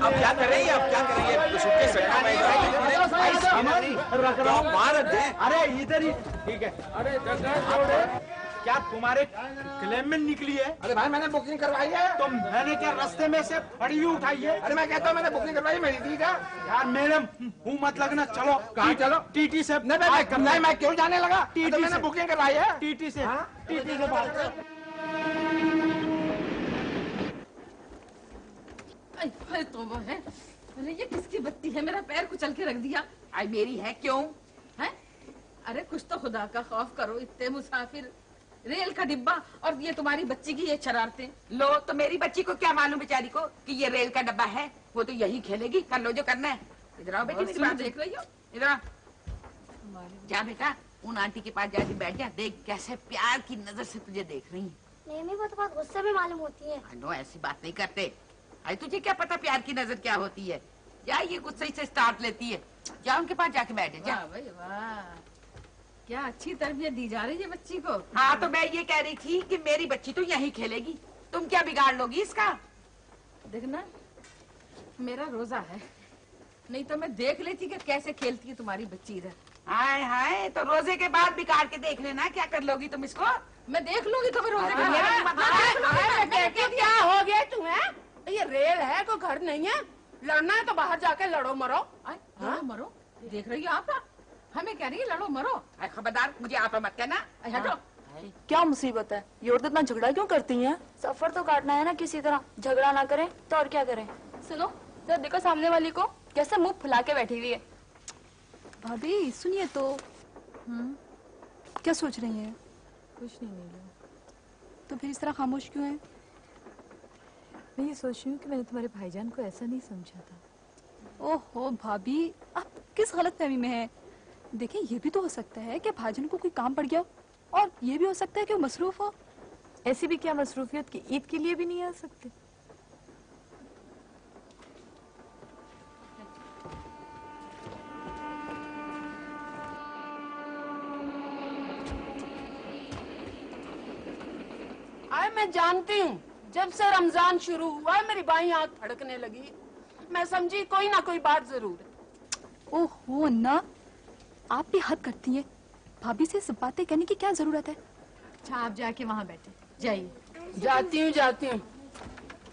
अब क्या कर रही है अब क्या कर रही है सूटकेस रखना है हूँ। दे अरे इधर ही। ठीक है। अरे क्या तुम्हारे क्लेम में निकली है? अरे भाई मैंने बुकिंग करवाई है। तो मैंने क्या रास्ते में से फड़ी हुई उठाई है? अरे मैं कहता हूँ मैंने बुकिंग करवाई मेरी थी क्या यार मैडम हूँ मत लगना चलो। कहाँ चलो? टीटी से नहीं मैं नहीं मैं क्यों जाने लगा? टीटी तो मैंने बुकिंग करवाई है। टीटी से। हाँ? टीटी के पास आई, अरे तो वो है। अरे ये किसकी बत्ती है? मेरा पैर कुचल के रख दिया। आई मेरी है क्यों? है? अरे कुछ तो खुदा का खौफ करो इतने मुसाफिर। रेल का डिब्बा और ये तुम्हारी बच्ची की ये शरारतें। लो तो मेरी बच्ची को क्या मालूम बेचारी को कि ये रेल का डब्बा है? वो तो यही खेलेगी कर लो जो करना है। इधर आओ बेटी मेरी बात देख रही हो। इधर आ। जा बेटा उन आंटी के पास जाके बैठ जा देख कैसे प्यार की नज़र से तुझे देख रही है। नहीं वो तो बहुत गुस्से में मालूम होती है। नो ऐसी बात नहीं करते। अरे तुझे क्या पता प्यार की नज़र क्या होती है? जा ये गुस्से से स्टार्ट लेती है? जा उनके पास जाके बैठ जा। वाह भाई वाह। क्या अच्छी तरबियत दी जा रही है बच्ची को। हाँ तो मैं ये कह रही थी कि मेरी बच्ची तो यही खेलेगी। तुम क्या बिगाड़ लोगी इसका? देखना मेरा रोजा है। नहीं तो मैं देख लेती कि कैसे खेलती है तुम्हारी बच्ची इधर। हाय हाय तो रोज़े के बाद बिगाड़ के देख लेना क्या कर लोगी तुम इसको? मैं देख लूँगी तुम्हें रोज़े के हाँ, बाद। हाँ, देख लूँगी। क्या हो गया तुम्हें? ये रेल है कोई घर नहीं है। लड़ना है तो बाहर जाके लड़ो मरो। आए, लड़ो मरो। देख रही हो आप हमें कह रही है लड़ो मरो। खबरदार मुझे आप मत कहना। हटो। क्या मुसीबत है? ये औरत इतना झगड़ा क्यों करती हैं? सफ़र तो काटना है ना किसी तरह। झगड़ा ना करें तो और क्या करें? सुनो जरा देखो सामने वाली को कैसे मुँह फुला के बैठी हुई है। भाभी सुनिए तो। क्या सोच रही हैं? कुछ नहीं। तो फिर इस तरह खामोश क्यों है? मैं ये सोच रही हूँ कि मैंने तुम्हारे भाईजान को ऐसा नहीं समझा था। ओहो भाभी आप किस गलत फहमी में है? देखिए ये भी तो हो सकता है कि भाजन को कोई काम पड़ गया हो और ये भी हो सकता है कि वो मसरूफ हो। ऐसी भी क्या मसरूफियत की ईद के लिए भी नहीं आ सकते? मैं जानती हूँ। जब से रमज़ान शुरू हुआ है मेरी बाई आँख फड़कने लगी। मैं समझी कोई ना कोई बात ज़रूर है। ओहो ना आप भी हद करती हैं। भाभी से सब बातें कहने की क्या ज़रूरत है? अच्छा आप जाके वहाँ बैठे। जाइए। जाती हूँ जाती हूँ।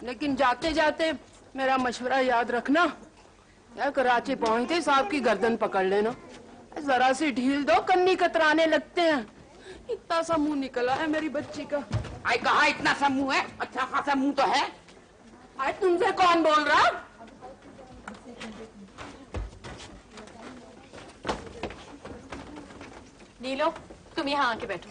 लेकिन जाते जाते मेरा मशवरा याद रखना। या कराची पहुँचते साहब की गर्दन पकड़ लेना। जरा सी ढील दो कन्नी कतराने लगते हैं। इतना सा मुँह निकला है मेरी बच्ची का। आई कहा इतना सा मुँह है? अच्छा खासा मुँह तो है। आज तुमसे कौन बोल रहा? नीलो तुम यहाँ आके बैठो।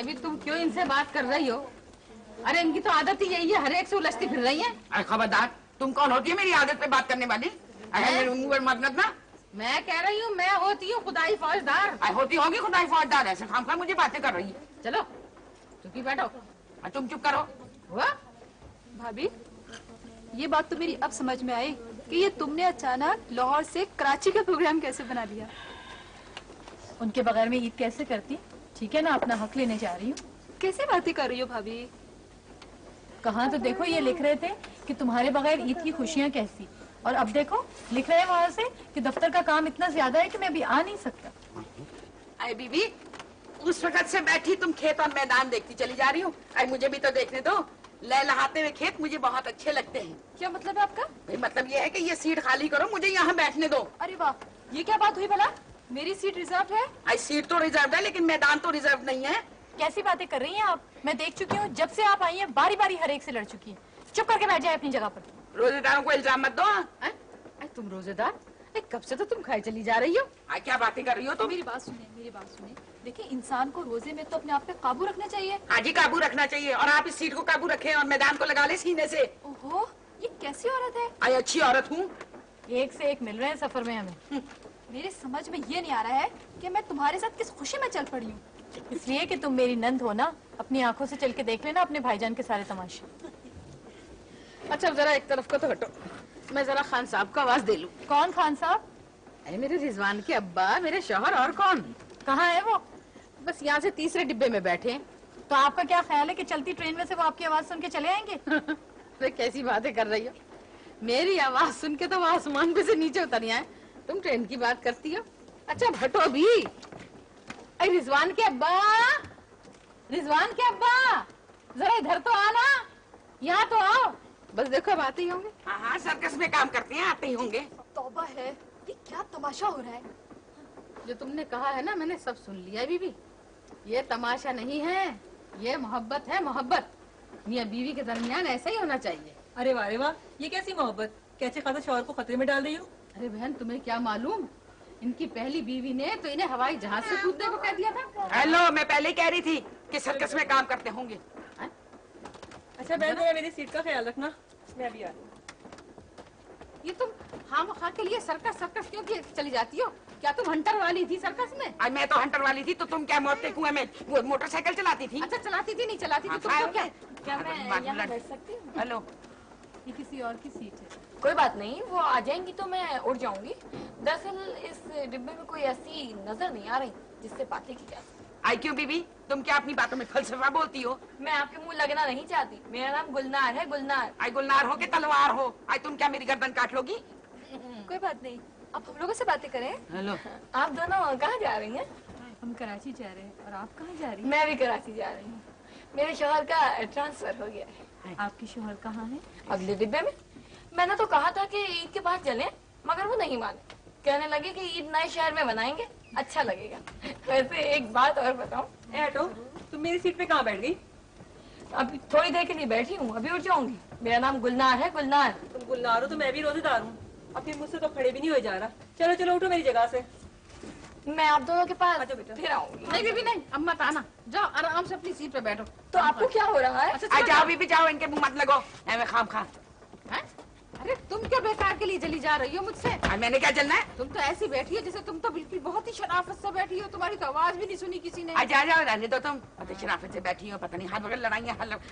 अभी तुम क्यों इनसे बात कर रही हो? अरे इनकी तो आदत ही यही है हर एक से उलझती फिर रही है। अरे खबरदार तुम कौन होती है मेरी आदत पे बात करने वाली? अरे मेरे मुँह पर मतलब ना मैं कह रही हूँ मैं होती हूँ खुदाई फौजदार। होती होगी खुदाई फौजदार ऐसे खाम खा मुझे बातें कर रही है। चलो चुपी बैठो। अरे तुम चुप करो। हुआ? भाभी ये बात तो मेरी अब समझ में आई कि ये तुमने अचानक लाहौर से कराची का प्रोग्राम कैसे बना लिया। उनके बगैर में ईद कैसे करती? ठीक है ना अपना हक लेने जा रही हूँ। कैसे बातें कर रही हो भाभी? कहाँ तो देखो ये लिख रहे थे कि तुम्हारे बगैर ईद की खुशियाँ कैसी? और अब देखो लिख रहे हैं वहाँ से कि दफ्तर का काम इतना ज़्यादा है कि मैं अभी आ नहीं सकता। अरे बीबी उस वक्त से बैठी तुम खेत और मैदान देखती चली जा रही हूँ। अरे मुझे भी तो देखने दो। लह लहाते हुए खेत मुझे बहुत अच्छे लगते हैं। क्या मतलब है आपका? भाई मतलब ये है कि ये सीट खाली करो मुझे यहाँ बैठने दो। अरे वाह ये क्या बात हुई भला? मेरी सीट रिज़र्व है। आई सीट तो रिज़र्व है लेकिन मैदान तो रिज़र्व नहीं है। कैसी बातें कर रही हैं आप? मैं देख चुकी हूँ जब से आप आई हैं बारी बारी हर एक से लड़ चुकी हैं। चुप करके बैठ जाए अपनी जगह पर। रोजेदारों को इल्ज़ाम मत दो। हाँ? हैं? तुम रोजेदार? कब से तो तुम खाए चली जा रही हो? आई क्या बातें कर रही हो तुम? मेरी बात सुनिए मेरी बात सुनिए। देखिए इंसान को रोज़े में तो अपने आप पे काबू रखना चाहिए। आज ही काबू रखना चाहिए और आप इस सीट को काबू रखें और मैदान को लगा ले सीने से। ओहो ये कैसी औरत है? आई अच्छी औरत हूँ। एक से एक मिल रहे हैं सफ़र में हमें। मेरे समझ में ये नहीं आ रहा है कि मैं तुम्हारे साथ किस खुशी में चल पड़ी हूँ। इसलिए कि तुम मेरी नंद हो ना अपनी आँखों से चल के देख लेना अपने भाईजान के सारे तमाशे। अच्छा जरा एक तरफ़ को तो हटो। मैं जरा खान साहब को आवाज़ दे लूँ। कौन खान साहब? अरे मेरे रिजवान के अब्बा मेरे शोहर और कौन? कहाँ है वो? बस यहाँ से तीसरे डिब्बे में बैठे तो आपका क्या ख्याल है कि चलती ट्रेन में से वो आपकी आवाज़ सुन के चले आएँगे? अरे कैसी बातें कर रही हो? मेरी आवाज़ सुन के तो वो आसमान पे से नीचे उतर आए तुम ट्रेन की बात करती हो? अच्छा हटो भी अरे रिजवान के अब्बा! रिजवान के अब्बा! जरा इधर तो आना। यहाँ तो आओ। बस देखो अब आते ही होंगे। हाँ हाँ सर्कस में काम करते हैं आते ही होंगे। तोबा है ये क्या तमाशा हो रहा है? जो तुमने कहा है ना मैंने सब सुन लिया बीबी ये तमाशा नहीं है ये मोहब्बत है मोहब्बत। मियाँ बीवी के दरमियान ऐसा ही होना चाहिए। अरे वाह वाह ये कैसी मोहब्बत? कैसे खासा शोहर को खतरे में डाल रही हो? अरे बहन तुम्हें क्या मालूम? इनकी पहली बीवी ने तो इन्हें हवाई जहाज़ से कूदने को कह दिया था। हेलो मैं पहले कह रही थी कि सर्कस में काम करते होंगे। अच्छा बहन जरा मेरी सीट का ख्याल रखना। मैं अभी आ रही हूँ। ये तुम हम खा के लिए सर्कस सर्कस क्यों किए चली जाती हो? क्या तुम हंटर वाली थी सर्कस में? आज मैं तो हंटर वाली थी तो तुम क्या मौत के कुएँ में वो मोटरसाइकिल चलाती थी? अच्छा चलाती थी नहीं चलाती थी हाँ, तुम तो क्या क्या मैं यहाँ बैठ सकती हूँ? हेलो। ये किसी और की सीट है। कोई बात नहीं वो आ जाएँगी तो मैं उड़ जाऊँगी। दरअसल इस डिब्बे में कोई ऐसी नज़र नहीं आ रही जिससे बातें की जा सके। आई क्यों बीबी तुम क्या अपनी बातों में फलसफा बोलती हो? मैं आपके मुँह लगना नहीं चाहती। मेरा नाम गुलनार है गुलनार। आई गुलनार हो के तलवार हो? आई तुम क्या मेरी गर्दन काट लोगी? कोई बात नहीं। अब हम लोगों से बातें करें। हेलो। आप दोनों कहाँ जा रही हैं? हम कराची जा रहे हैं। और आप कहाँ जा रही मैं भी कराची जा रही हूँ। मेरे शोहर का ट्रांसफ़र हो गया है। हैं आपके शोहर कहाँ है? अगले डिब्बे में। मैंने तो कहा था कि ईद के बाद चले मगर वो नहीं माने। कहने लगे कि ईद नए शहर में बनाएँगे अच्छा लगेगा। वैसे एक बात और बताऊँ हटो। तुम मेरी सीट पे कहाँ बैठ गई? अभी थोड़ी देर के लिए बैठी हूँ अभी उठ जाऊँगी। मेरा नाम गुलनार है गुलनार। तुम गुलनार हो तो मैं भी रोजेदार हूँ। अब फिर मुझसे तो खड़े भी नहीं हो जा रहा। चलो चलो उठो मेरी जगह से। मैं आप दोनों के पास अच्छा बेटा। फिर आऊँगी। नहीं बीबी नहीं। अब मत आना। जाओ आराम से अपनी सीट पे बैठो। तो आपको क्या हो रहा है? आई जाओ बीबी जाओ इनके मुँह मत लगो मैं खाम खा। हैं? अरे तुम क्या बेकार के लिए चली जा रही हो मुझसे? मैंने क्या चलना है? तुम तो ऐसी बैठी हो जैसे तुम तो बिल्कुल बहुत ही शराफत से बैठी हो। तुम्हारी तो आवाज़ भी नहीं सुनी किसी ने। आज जाओ रहने दो तुम। पता शराफत से बैठी हो पता नहीं हाथ वगैरह लड़ाई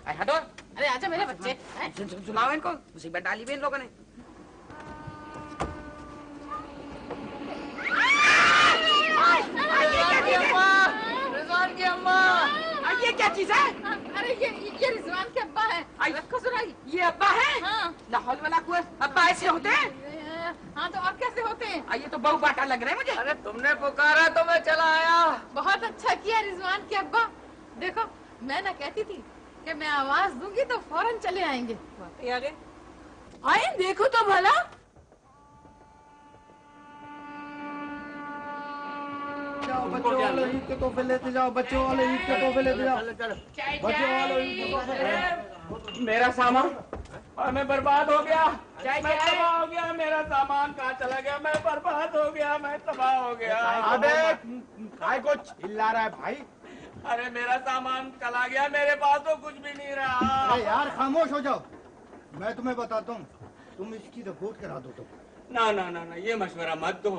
आई, हटो। अरे आजा मेरे बच्चे हैं? सुन- सुन- सुनाओ इनको। मुसीबत डाली भी इन लोगों ने। की अम्मा। ये क्या चीज़ है? अरे ये ये रिजवान के अब्बा है। रखो सुनाई। ये अब्बा है? हाँ। लाहौल वाला कुआ अब्बा ऐसे होते हैं? हाँ तो और कैसे होते हैं? ये तो बहु बाटा लग रहा है मुझे। अरे तुमने पुकारा तो मैं चला आया। बहुत अच्छा किया रिजवान के अब्बा। देखो मैं ना कहती थी कि मैं आवाज़ दूँगी तो फ़ौरन चले आएँगे। आए देखो तो भला। जाओ बच्चों वाले ईद के तोहफे लेते जाओ बच्चों वाले ईद के तोहफे लेते जाओ। बच्चों वाले ईद के तोहफे मेरा सामान? और मैं बर्बाद हो गया। मैं तबाह हो गया मेरा सामान कहाँ चला गया? मैं बर्बाद हो गया मैं तबाह हो गया। अबे काय को चिल्ला रहा है भाई। अरे मेरा सामान चला गया मेरे पास तो कुछ भी नहीं रहा। अरे यार खामोश हो जाओ। मैं तुम्हें बताता हूँ तुम इसकी रिपोर्ट करा दो तो ना ना ना ना ये मशवरा मत दो।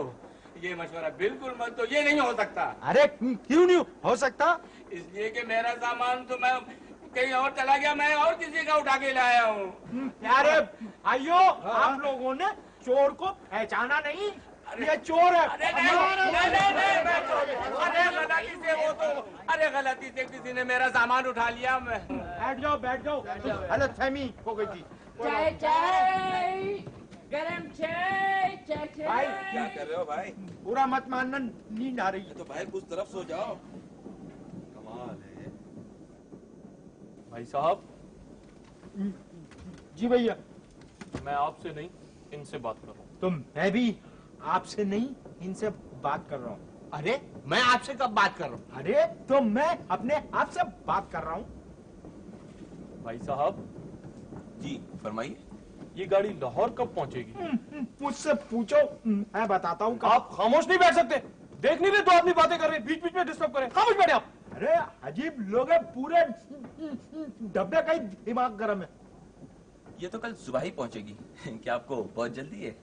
ये मशवरा बिल्कुल मत दो ये नहीं हो सकता। अरे क्यों नहीं हो सकता? इसलिए कि मेरा सामान तो मैं कहीं और चला गया मैं और किसी का उठा के लाया हूँ। अरे आइयो आप लोगों ने चोर को पहचाना नहीं। ये चोर है। अरे नहीं नहीं नहीं नहीं मैं चोर- अरे गलती से वो तो अरे गलती से किसी ने मेरा सामान उठा लिया मैं बैठ जाओ बैठ जाओ। गलत फहमी हो गई थी। चाय चाय गरम चाय चाय चाय भाई क्या कर रहे हो भाई? पूरा मत मानना नींद आ रही है। तो भाई कुछ तरफ़ सो जाओ। कमाल है। भाई साहब? जी भैया। मैं आपसे नहीं इनसे बात कर रहा हूँ। तो मैं भी आपसे नहीं इनसे बात कर रहा हूँ। अरे मैं आपसे कब बात कर रहा हूँ? अरे तो मैं अपने आप से बात कर रहा हूँ। भाई साहब? जी फरमाइए। ये गाड़ी लाहौर कब पहुंचेगी? मुझसे पूछो। मैं बताता हूँ आप खामोश नहीं बैठ सकते। देख नहीं रहे दो आदमी बातें कर रहे हैं बीच बीच में डिस्टर्ब करें खामोश बैठे आप। अरे अजीब लोग हैं पूरे डब्बे का ही दिमाग गर्म है। ये तो कल सुबह ही पहुंचेगी। क्या आपको बहुत जल्दी है?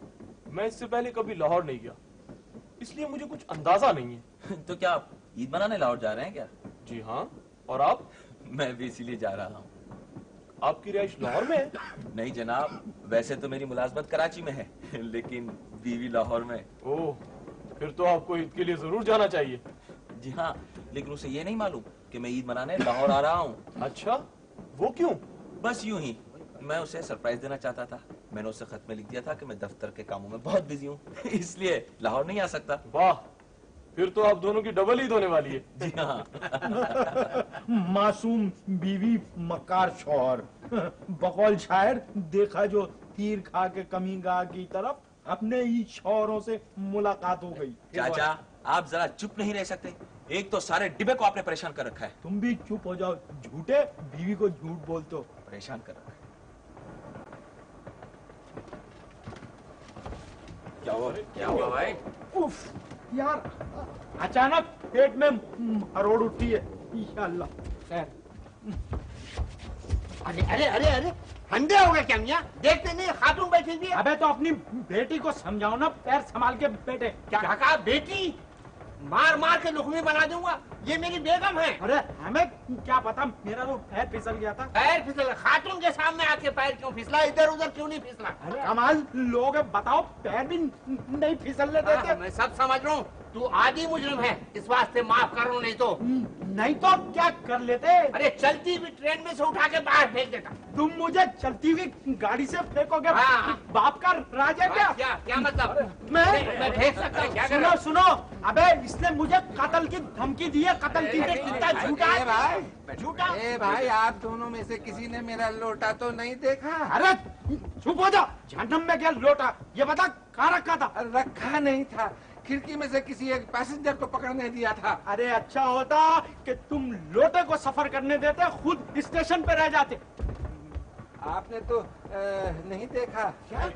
मैं इससे पहले कभी लाहौर नहीं गया। इसलिए मुझे कुछ अंदाज़ा नहीं है। तो क्या आप ईद मनाने लाहौर जा रहे हैं क्या? जी हाँ और आप? मैं भी इसीलिए जा रहा हूँ। आपकी रिहाइश लाहौर में है? नहीं जनाब वैसे तो मेरी मुलाजमत कराची में है लेकिन बीवी लाहौर में ओह फिर तो आपको ईद के लिए ज़रूर जाना चाहिए। जी हाँ लेकिन उसे ये नहीं मालूम कि मैं ईद मनाने लाहौर आ रहा हूँ। अच्छा वो क्यों? बस यूँ ही मैं उसे सरप्राइज़ देना चाहता था। मैंने उसे खत में लिख दिया था कि मैं दफ्तर के कामों में बहुत बिज़ी हूँ इसलिए लाहौर नहीं आ सकता। वाह फिर तो आप दोनों की डबल ईद होने वाली है। जी हाँ। मासूम बीवी मकार शौहर। बकौल शायर देखा जो तीर खा के कमी गाह की तरफ़ अपने ही शौहरों से मुलाकात हो गई। चाचा आप जरा चुप नहीं रह सकते। एक तो सारे डिब्बे को आपने परेशान कर रखा है। तुम भी चुप हो जाओ। झूठे बीवी को झूठ बोलते हो। परेशान कर रखा है। क्या हुआ? क्या हुआ भाई? उफ। यार अचानक पेट में हरोड़ उठी है। अल्लाह खैर अरे अरे अरे अरे अंधे हो गए क्या मियाँ? देखते नहीं खातून बैठी थी अबे तो अपनी बेटी को समझाओ ना पैर संभाल के बेटे क्या कहा बेटी? मार मार के लुकमी बना दूँगा। ये मेरी बेगम है। अरे हमें क्या पता मेरा तो पैर फिसल गया था। पैर फिसल खातून के सामने आके पैर क्यों फिसला? इधर उधर क्यों नहीं फिसला? अरे कमाल लोग बताओ पैर भी नहीं फिसलने हाँ, देते मैं सब समझ रहा हूँ। तू आदि मुजरिम है इस वास्ते माफ़ करो नहीं तो। नहीं तो क्या कर लेते? अरे चलती हुई ट्रेन में से उठा के बाहर फेंक देता। तुम मुझे चलती हुई गाड़ी से फेंकोगे? हाँ। बाप का राज है क्या? क्या क्या मतलब? मैं मैं फेंक सकता हूँ क्या सुनो सुनो। अबे इसने मुझे कत्ल की धमकी दी है कत्ल की है, कितना झूठा ए भाई झूठा। ए भाई आप दोनों में से किसी ने मेरा लोटा तो नहीं देखा? अरे चुप हो जा जहन्नम में क्या लोटा। ये बता कहाँ रखा था? रखा नहीं था। खिड़की में से किसी एक पैसेंजर को पकड़ने दिया था अरे अच्छा होता कि तुम लोटे को सफ़र करने देते खुद स्टेशन पे रह जाते आपने तो ए, नहीं देखा क्या?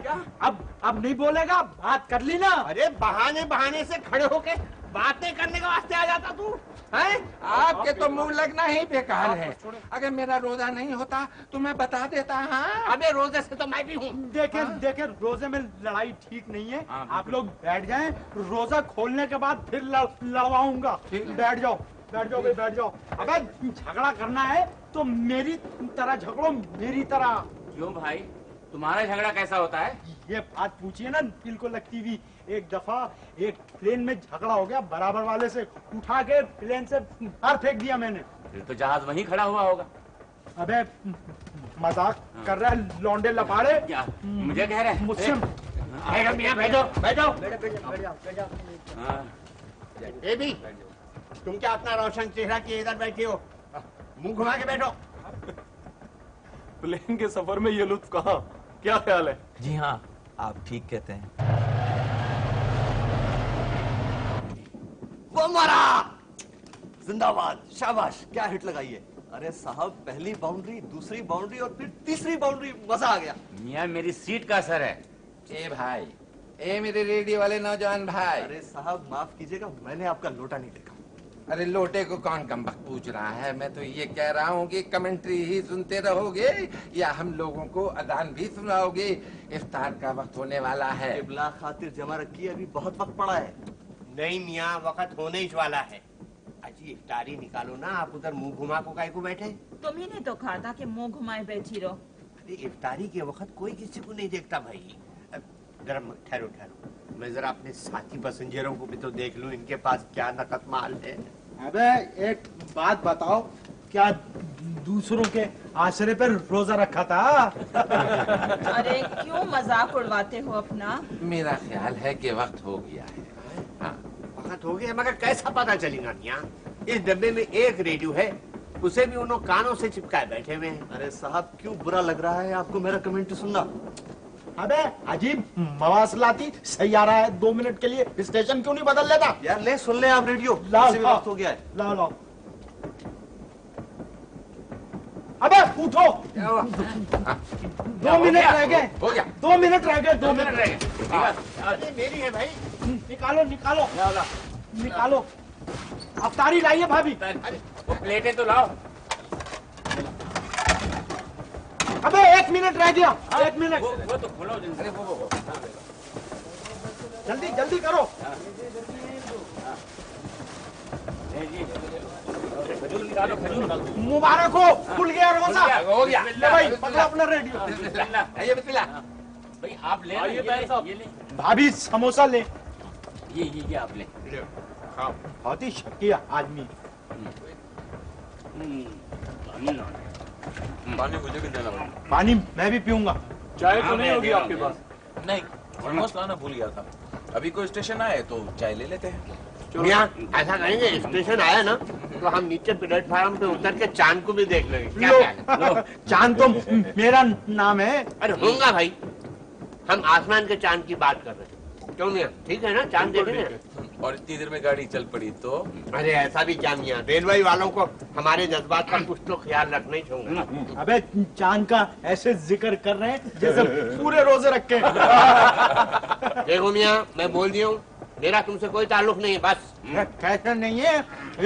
क्या? अब अब नहीं बोलेगा बात कर ली ना अरे बहाने बहाने से खड़े होके बातें करने के वास्ते आ जाता तू? है? आपके तो मुँह लगना ही बेकार है। अगर मेरा रोजा नहीं होता तो मैं बता देता हाँ? अबे रोज़े से तो मैं भी हूँ। देखे देखे रोज़े में लड़ाई ठीक नहीं है। आप लोग बैठ जाएँ रोजा खोलने के बाद फिर लड़- लड़वाऊँगा। बैठ जाओ बैठ जाओ भाई बैठ जाओ। अगर झगड़ा करना है तो मेरी तरह झगड़ो मेरी तरह। क्यों भाई? तुम्हारा झगड़ा कैसा होता है? ये बात पूछिए ना दिल को लगती हुई। एक दफ़ा एक प्लेन में झगड़ा हो गया बराबर वाले से उठा के प्लेन से बाहर फेंक दिया मैंने। फिर तो जहाज़ वहीं खड़ा हुआ होगा। अबे मज़ाक कर रहा है लौंडे लपाड़े। क्या? मुझे कह रहे हैं? मुझसे बैठो बैठो। हाँ। तुम क्या अपना रोशन चेहरा किए इधर बैठे हो? मुँह घुमा के बैठो। प्लेन के सफ़र में ये लुत्फ कहाँ? क्या ख्याल है? जी हाँ आप ठीक कहते हैं। वो मरा! जिंदाबाद शाबाश क्या हिट लगाई है? अरे साहब पहली बाउंड्री दूसरी बाउंड्री और फिर तीसरी बाउंड्री मज़ा आ गया। मिया मेरी सीट का असर है। ए भाई ए मेरे रेडियो वाले नौजवान भाई। अरे साहब माफ़ कीजिएगा मैंने आपका लोटा नहीं देखा। अरे लोटे को कौन कम वक्त पूछ रहा है? मैं तो ये कह रहा हूँ कि कमेंट्री ही सुनते रहोगे या हम लोगों को अदान भी सुनाओगे? इफ्तार का वक्त होने वाला है। किबला खातिर जमा रखी अभी बहुत वक्त पड़ा है। नहीं मियाँ वक्त होने ही वाला है। अजी इफ्तारी निकालो ना आप उधर मुँह घुमा को काय को बैठे? तुम ही ने तो कहा था कि मुँह घुमाए बैठी रहो। अरे इफ्तारी के वक्त कोई किसी को नहीं देखता भाई। जरा ठहरो ठहरो। मैं जरा अपने साथी पैसेंजरों को भी तो देख लूँ इनके पास क्या नकद माल है। अबे एक बात बताओ क्या दूसरों के आश्रय पर रोजा रखा था? अरे क्यों मज़ाक उड़वाते हो अपना? मेरा ख्याल है कि वक्त हो गया है। वक्त हो गया मगर कैसा पता चलेगा मियाँ इस डब्बे में एक रेडियो है उसे भी उन्होंने कानों से चिपकाए बैठे हुए हैं। अरे साहब क्यों बुरा लग रहा है? आपको मेरा कमेंट सुनना। अबे अजीब मवासलाती सैयारा है दो मिनट के लिए स्टेशन क्यों नहीं बदल लेता? यार ले सुन ले आप रेडियो। लाओ वक्त हो गया है। लाओ लाओ। अबे उठो। दो मिनट रह गए। हो गया। दो मिनट रह गए दो मिनट रह गए। अरे मेरी है भाई। निकालो निकालो। निकालो। अफ्तारी लाइए भाभी। वो प्लेटें तो लाओ। अबे एक मिनट रह गया। एक मिनट। वो तो खोलो अरे वो वो जल्दी जल्दी करो। मुबारक हो खुल गया रोजा हो गया। भाई पकड़ो अपना रेडियो आइए बिस्मिल्लाह। भाई आप ले ये। ये ले। भाभी समोसा ले। ये ये ये आप ले। बहुत ही शकिया आदमी। पानी मुझे भी देना पड़ेगा पानी मैं भी पीऊँगा। चाय तो नहीं होगी आपके पास? नहीं ऑलमोस्ट लाना भूल गया था। अभी कोई स्टेशन आए तो चाय ले लेते हैं। ऐसा करेंगे स्टेशन आया ना तो हम नीचे प्लेटफार्म पे उतर के चाँद को भी देख लेंगे। है? चाँद तो मेरा नाम है। अरे होगा भाई। हम आसमान के चाँद की बात कर रहे हैं। क्यों मियाँ ठीक है ना? चाँद देखेंगे? और इतनी देर में गाड़ी चल पड़ी तो? अरे ऐसा भी क्या मियाँ? रेलवे वालों को हमारे जज्बात का कुछ तो ख्याल रखना ही चाहिए अबे चाँद का ऐसे ज़िक्र कर रहे हैं जैसे पूरे रोज़े रखे देखो मियाँ मैं बोल दिया हूँ मेरा तुमसे कोई ताल्लुक नहीं है बस। कैसे नहीं है।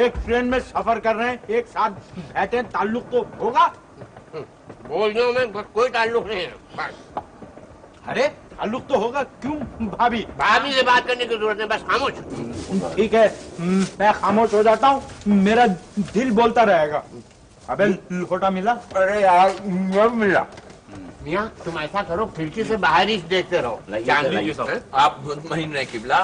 एक ट्रेन में सफ़र कर रहे हैं एक साथ बैठे ताल्लुक तो होगा। बोल दिया मैं कोई ताल्लुक नहीं है बस। अरे ताल्लुक तो होगा क्यों भाभी? भाभी से बात करने की ज़रूरत है बस खामोश ठीक है मैं खामोश हो जाता हूँ मेरा दिल बोलता रहेगा। अबे लोटा मिला? अरे यार मिला। मियाँ तुम ऐसा करो खिड़की से बाहर ही देखते रहो। हैं? आप मुतमईन रहे किबला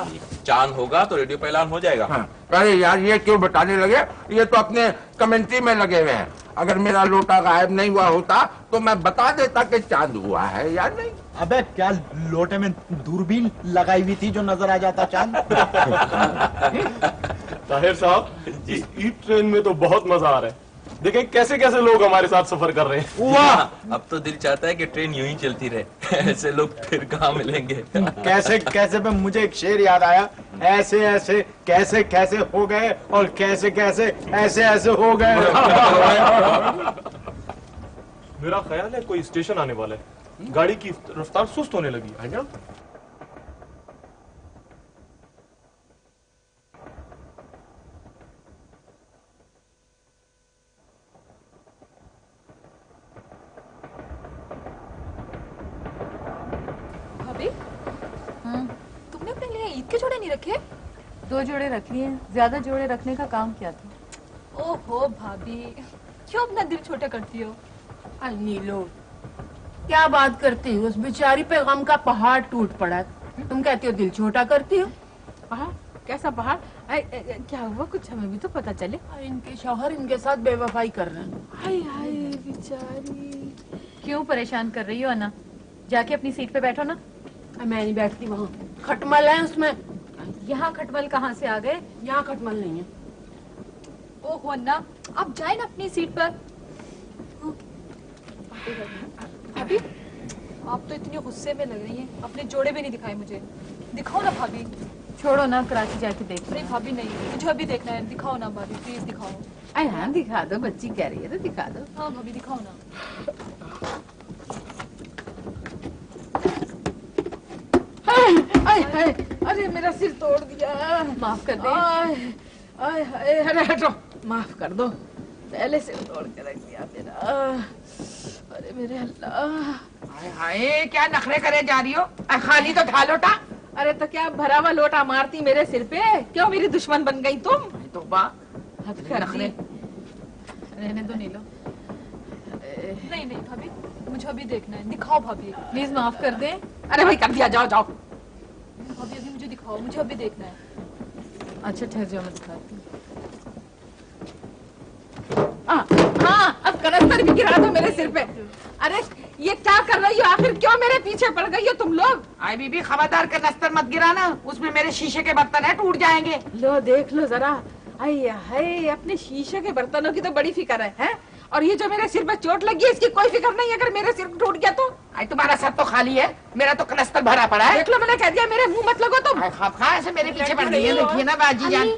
चाँद होगा तो रेडियो पे ऐलान हो जाएगा। अरे यार ये क्यों बताने लगे? ये तो अपने कमेंट्री में लगे हुए हैं। अगर मेरा लोटा गायब नहीं हुआ होता तो मैं बता देता कि चाँद हुआ है या नहीं। अबे क्या लोटे में दूरबीन लगाई हुई थी जो नज़र आ जाता चाँद? ताहिर साहब इस ईद ट्रेन में तो बहुत मज़ा आ रहा है। देखें कैसे कैसे लोग हमारे साथ सफ़र कर रहे हैं। वाह! अब तो दिल चाहता है कि ट्रेन यूँ ही चलती रहे। ऐसे लोग फिर कहाँ मिलेंगे? कैसे कैसे? पे मुझे एक शेर याद आया। ऐसे ऐसे कैसे कैसे हो गए और कैसे कैसे ऐसे ऐसे हो गए। मेरा ख्याल है कोई स्टेशन आने वाला है। गाड़ी की रफ्तार सुस्त होने लगी। है ना भाभी तुमने अपने लिए ईद के जोड़े नहीं रखे दो जोड़े रख लिए। ज़्यादा जोड़े रखने का काम क्या था? ओहो भाभी। क्यों अपना दिल छोटा करती हो? नीलो क्या बात करती हो? उस बेचारी पे गम का पहाड़ टूट पड़ा तुम कहती हो दिल छोटा करती हो? पहाड़? कैसा पहाड़? क्या हुआ कुछ? हमें भी तो पता चले। अरे इनके शौहर इनके साथ बेवफाई कर रहे हैं। हाय हाय बेचारी। क्यों परेशान कर रही हो अन्ना जाके अपनी सीट पे बैठो ना। मैं नहीं बैठती वहाँ। खटमल है उसमें। यहाँ खटमल कहाँ से आ गए? यहाँ खटमल नहीं है। ओहो अन्ना आप जाए ना अपनी सीट पर। भाभी आप तो इतनी गुस्से में लग रही हैं। अपने जोड़े भी नहीं दिखाए मुझे। दिखाओ ना भाभी। छोड़ो ना कराची जाके देख। अरे भाभी नहीं। मुझे अभी देखना है। दिखाओ ना भाभी प्लीज़ दिखाओ। अरे हाँ दिखा दो। बच्ची कह रही है तो दिखा दो। हाँ भाभी दिखाओ ना। आय हाय अरे मेरा सिर तोड़ दिया माफ़ कर दे। आय हाय अरे हटो माफ़ कर दो। पहले सिर तोड़ के रख दिया मेरा। अरे मेरे अल्लाह। हाय हाय क्या नखरे करे जा रही हो? खाली तो था लोटा। अरे तो क्या भरा हुआ लोटा मारती मेरे सिर पे? क्यों मेरी दुश्मन बन गई तुम? तो बा हद कर नखरे। रहने दो नीलो। नहीं नहीं भाभी मुझे अभी देखना है। दिखाओ भाभी। प्लीज़ माफ़ कर दे। अरे भाई कर दिया जाओ जाओ। दिखाओ मुझे अभी देखना है। अच्छा ठहर जाओ मैं दिखाती हूँ। हाँ अब कनस्तर भी गिरा दो मेरे सिर पे। अरे ये क्या कर रही हो? आखिर क्यों मेरे पीछे पड़ गई हो तुम लोग? आई बीबी खबरदार का नस्तर मत गिराना उसमें मेरे शीशे के बर्तन है टूट जाएँगे। लो देख लो जरा। अये हाय अपने शीशे के बर्तनों की तो बड़ी फ़िक्र है, हैं? और ये जो मेरे सिर पे चोट लगी है इसकी कोई फ़िक्र नहीं अगर मेरे सिर टूट गया तो? आई तुम्हारा सर तो खाली है मेरा तो कनस्तर भरा पड़ा है। देख लो मैंने कह दिया मेरे मुँह मत लगो तुम। खा ऐसे मेरे पीछे पड़ गई है देखिए ना बाजी जान।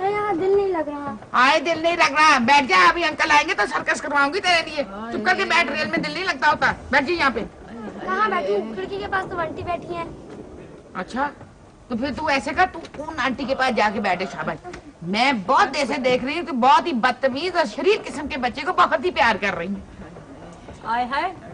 मैं यहाँ दिल नहीं लग रहा। आए दिल नहीं लग रहा। बैठ जा अभी अंकल आएँगे तो सर्कस करवाऊँगी तेरे लिए। चुप करके बैठ रेल में दिल नहीं लगता होता। बैठ जी यहाँ पे। कहाँ बैठू? खिड़की के पास तो आंटी बैठी है। अच्छा तो फिर तू ऐसे कर तू उन आंटी के पास जाके बैठे शाबाश। मैं बहुत देर से देख रही हूँ कि बहुत ही बदतमीज और शरीर किस्म के बच्चे को बहुत ही प्यार कर रही है।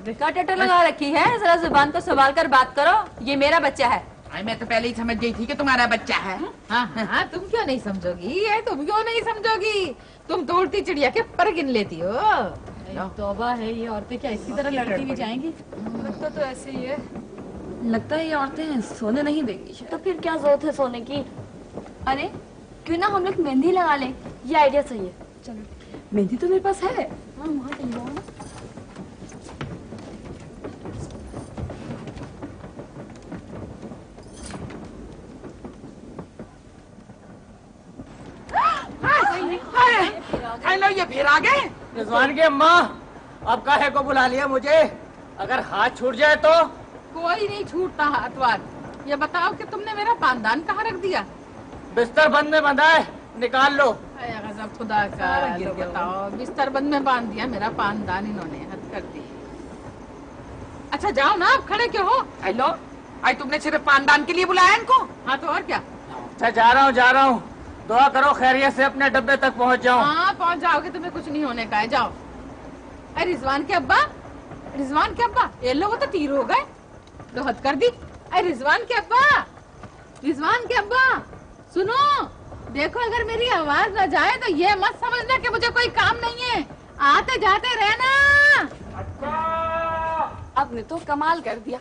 हाय लगा रखी है जरा ज़ुबान को संभाल कर बात करो। ये मेरा बच्चा है। अरे मैं तो पहले ही समझ गई थी कि तुम्हारा बच्चा है। हाँ हाँ तुम क्यों नहीं समझोगी? ये तुम क्यों नहीं समझोगी? तुम तो उड़ती चिड़िया के पर गिन लेती हो। तौबा है ये औरतें। क्या इसी तरह लड़ती हुई जाएँगी? लगता तो ऐसे ही है। लगता है ये औरतें सोने नहीं देगी तो फिर क्या ज़रूरत है सोने की? अरे क्यों ना हम लोग मेहंदी लगा लें? ये आइडिया सही है। चलो। मेहंदी तो मेरे पास है हाँ वहाँ कहीं जाओ ना लो ये फिर आ गए रिजवान की अम्मा अब काहे को बुला लिया मुझे? अगर हाथ छूट जाए तो? कोई नहीं छूटता हाथ वाथ ये बताओ कि तुमने मेरा पानदान कहाँ रख दिया? बिस्तर बंद में बंधा है निकाल लो। गजब खुदा का लो बताओ बिस्तर बंद में बाँध दिया मेरा पानदान इन्होंने हद कर दी। अच्छा जाओ ना आप खड़े क्यों हो? हेलो आई तुमने सिर्फ़ पानदान के लिए बुलाया इनको। हाँ तो और क्या? अच्छा जा रहा हूँ जा रहा हूँ। दुआ करो खैरियत से अपने डब्बे तक पहुँच जाऊँ। हाँ पहुँच जाओगे तुम्हें कुछ नहीं होने का है जाओ। अरे रिजवान के अब्बा रिजवान के अब्बा ये लोग तो तीर हो गए। तो हद कर दी। अरे रिजवान के अब्बा रिजवान के अब्बा सुनो देखो अगर मेरी आवाज़ न जाए तो ये मत समझना कि मुझे कोई काम नहीं है। आते जाते रहना आपने तो कमाल कर दिया।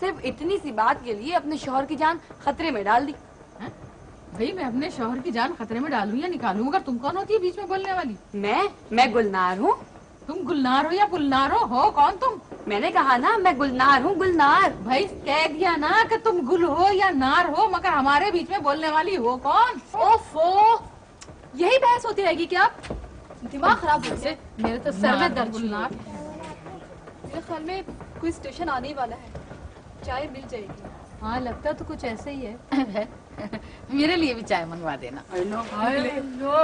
सिर्फ़ इतनी सी बात के लिए अपने शोहर की जान खतरे में डाल दी। भाई मैं अपने शोहर की जान खतरे में डालू या निकालू? मगर तुम कौन होती है बीच में बोलने वाली? मैं? मैं गुलनार हूँ। तुम गुलनार हो या गुलनार हो? हो कौन तुम? मैंने कहा ना मैं गुलनार हूँ गुलनार। भाई कह दिया ना कि तुम गुल हो या नार हो मगर हमारे बीच में बोलने वाली हो कौन? ओफो! यही बहस होती रहेगी क्या? दिमाग खराब हो गया मेरे तो सर में दर्द गुलनार। मेरे ख्याल में कोई स्टेशन आने ही वाला है। चाय मिल जाएगी। हाँ लगता तो कुछ ऐसे ही। है। मेरे लिए भी चाय मंगवा देना। हेलो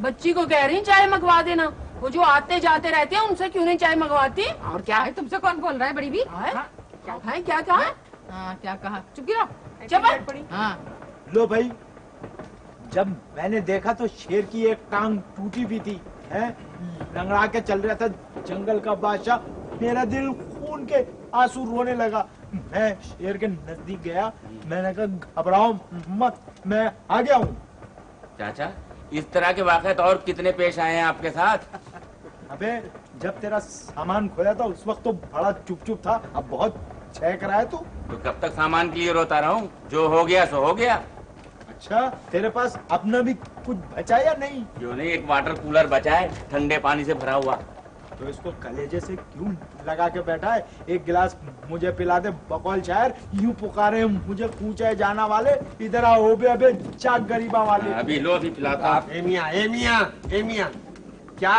बच्ची को कह रही चाय मंगवा देना। वो जो आते जाते रहते हैं उनसे क्यों नहीं चाय मंगवाती? और क्या है तुमसे कौन बोल रहा है बड़ी भी हाँ? क्या क्या कहा? हाँ क्या कहा? चुप रहो चुप हाँ। लो भाई जब मैंने देखा तो शेर की एक टांग टूटी हुई थी है? लंगड़ा के चल रहा था जंगल का बादशाह मेरा दिल खून के आँसू रोने लगा। मैं शेर के नज़दीक गया। मैंने कहा घबराओ मत मैं आ गया हूँ चाचा इस तरह के वाकत और कितने पेश आए हैं आपके साथ? अबे जब तेरा सामान खोया था उस वक्त तो बड़ा चुप चुप था। अब बहुत छह रहा है तू। तो कब तक सामान के लिए रोता रहा? हूँ जो हो गया सो हो गया। अच्छा तेरे पास अपना भी कुछ बचा या नहीं? जो नहीं एक वाटर कूलर बचा है ठंडे पानी से भरा हुआ। तो इसको कलेजे से क्यों लगा के बैठा है? एक गिलास मुझे पिला दे बकौल शायर यूँ पुकारे मुझे पूछे जाना वाले इधर आओ बे अबे चाक गरीबा वाले। अभी लो अभी पिलाता आप ए मियाँ ए मियाँ ए मियाँ क्या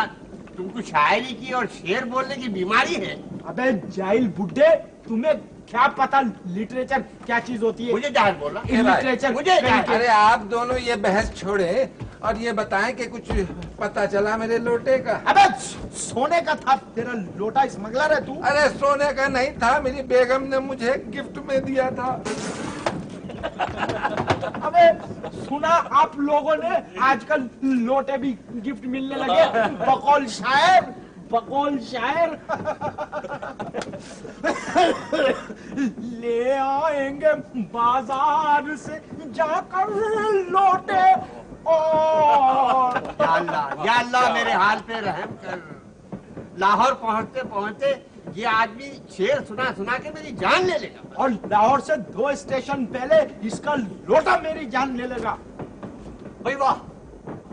तुमको शायरी की और शेर बोलने की बीमारी है? अबे जाहिल बुड्ढे तुम्हें क्या पता लिटरेचर क्या चीज़ होती है? मुझे जाहिल बोला लिटरेचर मुझे अरे आप दोनों ये बहस छोड़े और ये बताएँ कि कुछ पता चला मेरे लोटे का? अबे सोने का था तेरा लोटा स्मगलर है तू। अरे सोने का नहीं था मेरी बेगम ने मुझे गिफ्ट में दिया था। अबे सुना आप लोगों ने आजकल लोटे भी गिफ्ट मिलने लगे बकौल शायर बकौल शायर। ले आएँगे बाज़ार से जाकर लोटे। या अल्लाह अल्लाह मेरे हाल पे रहम कर। लाहौर पहुँचते पहुँचते ये आदमी शेर सुना सुना के मेरी जान ले लेगा। और लाहौर से दो स्टेशन पहले इसका लोटा मेरी जान ले लेगा। भाई वाह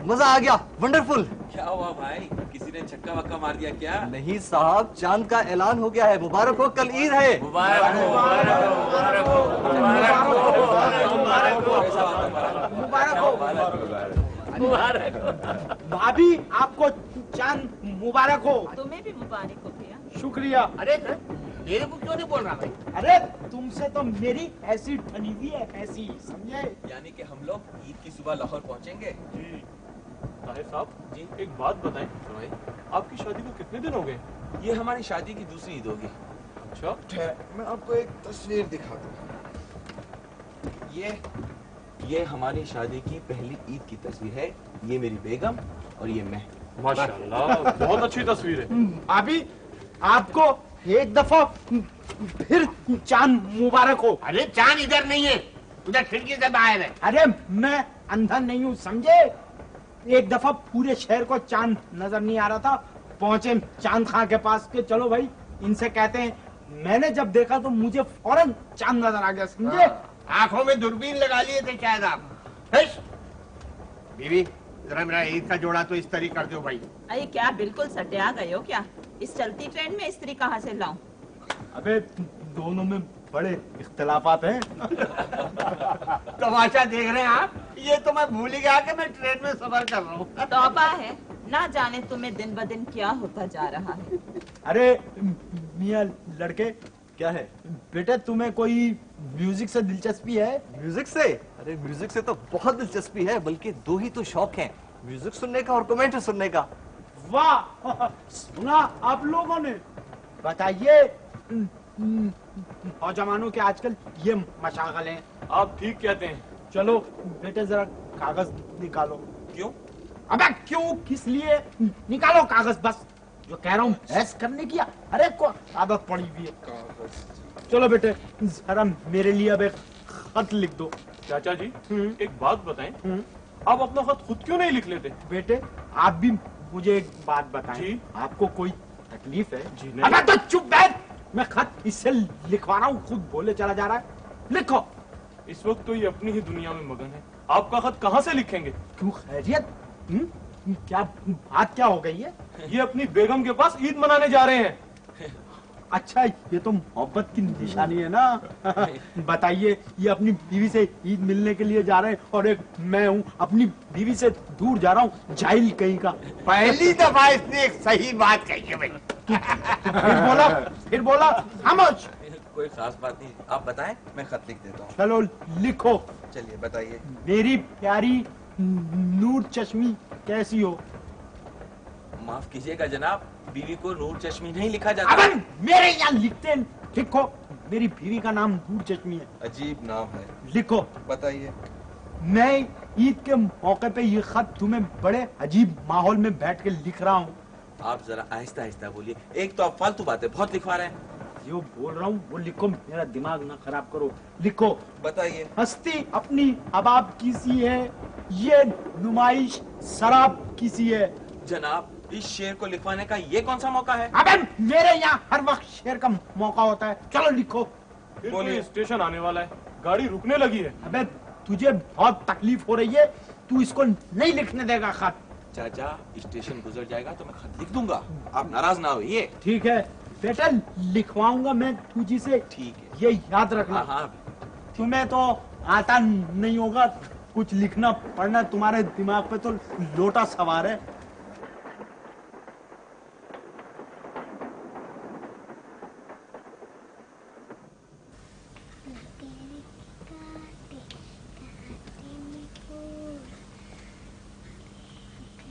मज़ा आ गया। वंडरफुल क्या हुआ भाई? किसी ने छक्का वक्का मार दिया क्या? नहीं साहब चाँद का ऐलान हो गया है। मुबारक हो कल ईद है। मुबारक हो मुबारक हो मुबारक हो मुबारक हो मुबारक हो। मुबारक भाभी आपको चाँद मुबारक हो। तुम्हें भी मुबारक हो भैया। शुक्रिया। अरे मेरे को क्यों नहीं बोल रहा भाई? अरे तुमसे तो मेरी ऐसी ठनी हुई है ऐसी समझे? यानी कि हम लोग ईद की सुबह लाहौर पहुँचेंगे? ताहिर साहब जी एक बात बताएँ। भाई आपकी शादी को कितने दिन हो गए? ये हमारी शादी की दूसरी ईद होगी। अच्छा। मैं आपको एक तस्वीर दिखा दूँ। ये ये हमारी शादी की पहली ईद की तस्वीर है। ये मेरी बेगम और ये मैं। माशाल्लाह बहुत अच्छी तस्वीर है। अभी आपको एक दफ़ा फिर चाँद मुबारक हो। अरे चाँद इधर नहीं है उधर खिड़की से बाहर है। अरे मैं अंधा नहीं हूँ समझे? एक दफ़ा पूरे शहर को चाँद नज़र नहीं आ रहा था। पहुँचे चाँद खां के पास के। चलो भाई इनसे कहते हैं मैंने जब देखा तो मुझे फ़ौरन चाँद नज़र आ गया समझे? आँखों में दूरबीन लगा लिए थे शायद आप। बीवी जरा मेरा ईद का जोड़ा तो इस तरह कर दो भाई। अरे क्या बिल्कुल सटे आ गए हो क्या? इस चलती ट्रेन में स्त्री कहाँ से लाऊं? अबे दोनों में बड़े इख्तलाफात हैं। तमाशा देख रहे हैं आप। ये तो मैं भूल ही गया कि मैं ट्रेन में सफ़र कर रहा हूँ। तौबा है। ना जाने तुम्हें दिन ब दिन क्या होता जा रहा है। अरे मियाँ लड़के क्या है? बेटे तुम्हें कोई म्यूज़िक से दिलचस्पी है? म्यूज़िक से? अरे म्यूज़िक से तो बहुत दिलचस्पी है बल्कि दो ही तो शौक हैं। म्यूज़िक सुनने का और कमेंट सुनने का। वाह! सुना आप लोगों ने। बताइए नौजवानों के आजकल ये मशागल हैं। आप ठीक कहते हैं। चलो बेटे जरा कागज़ निकालो। क्यों? अबे क्यों? किस लिए? निकालो कागज़ बस। जो कह रहा हूँ बहस करने की अरे को आदत पड़ी हुई है। चलो बेटे जरा मेरे लिए अब एक खत लिख दो। चाचा जी एक बात बताएँ। आप अपना खत खुद क्यों नहीं लिख लेते? बेटे आप भी मुझे एक बात बताएँ। आपको कोई तकलीफ़ है? जी नहीं। अबे तो चुप बैठ मैं खत इससे लिखवा रहा हूँ खुद बोले चला जा रहा है। लिखो। इस वक्त तो ये अपनी ही दुनिया में मगन है। आपका खत कहाँ से लिखेंगे? क्यों खैरियत? हम्म? क्या बात क्या हो गई है? ये अपनी बेगम के पास ईद मनाने जा रहे हैं। अच्छा ये तो मोहब्बत की निशानी है ना। बताइए ये अपनी बीवी से ईद मिलने के लिए जा रहे हैं और एक मैं हूँ अपनी बीवी से दूर जा रहा हूँ जाहिल कहीं का। पहली दफ़ा इसने एक सही बात कही है भाई। फिर बोला फिर बोला खामोश कोई खास बात नहीं आप बताएँ मैं खत लिख देता हूँ। चलो लिखो। चलिए बताइए। मेरी प्यारी नूर चश्मी कैसी हो? माफ़ कीजिएगा जनाब बीवी को नूर चश्मी नहीं लिखा जाता। अबे मेरे यहाँ लिखते हैं। लिखो मेरी बीवी का नाम नूर चश्मी है। अजीब नाम है। लिखो। बताइए। मैं ईद के मौके पे ये खत तुम्हें बड़े अजीब माहौल में बैठ के लिख रहा हूँ। आप जरा आहिस्ता आहिस्ता बोलिए। एक तो आप फालतू बातें बहुत लिखवा रहे हैं। जो बोल रहा हूँ वो लिखो। मेरा दिमाग ना खराब करो। लिखो। बताइए। हस्ती अपनी अबाब की सी है। ये नुमाइश शराब की सी है। जनाब इस शेर को लिखवाने का ये कौन सा मौका है? अबे मेरे यहाँ हर वक्त शेर का मौका होता है। चलो लिखो। फिर कोई स्टेशन आने वाला है। गाड़ी रुकने लगी है। अबे तुझे बहुत तकलीफ़ हो रही है। तू इसको नहीं लिखने देगा खत। चाचा स्टेशन गुजर जाएगा तो मैं खत लिख दूँगा। आप नाराज़ ना होइए। ठीक है। बेटा लिखवाऊँगा मैं तुझी से। ठीक है। ये याद रखना। हाँ हाँ। तुम्हें तो आता नहीं होगा। कुछ लिखना पढ़ना तुम्हारे दिमाग पे तो लोटा सवार है